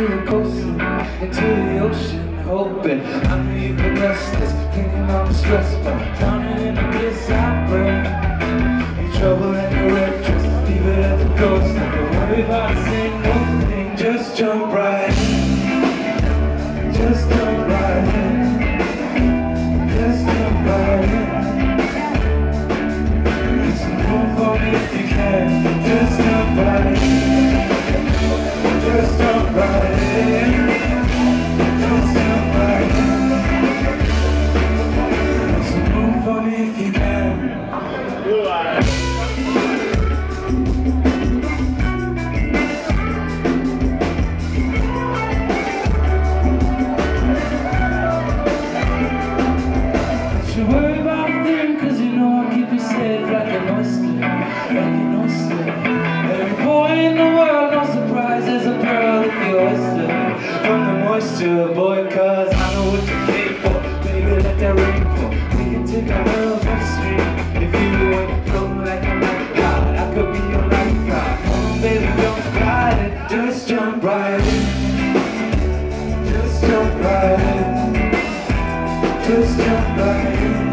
to the coast, into the ocean, hoping I know you can rest this, thinking I'm stressed, but drowning in the bliss I bring. Your trouble and your wreck, just leave it at the ghost. Don't worry about a single thing, just jump right should worry about a Cause you know I keep you safe like an oyster Like an oyster Every boy in the world, no surprise There's a pearl in the oyster From the moisture, boy, cause I know what you came for. Baby, let that rain pour We can take a world from the street? you.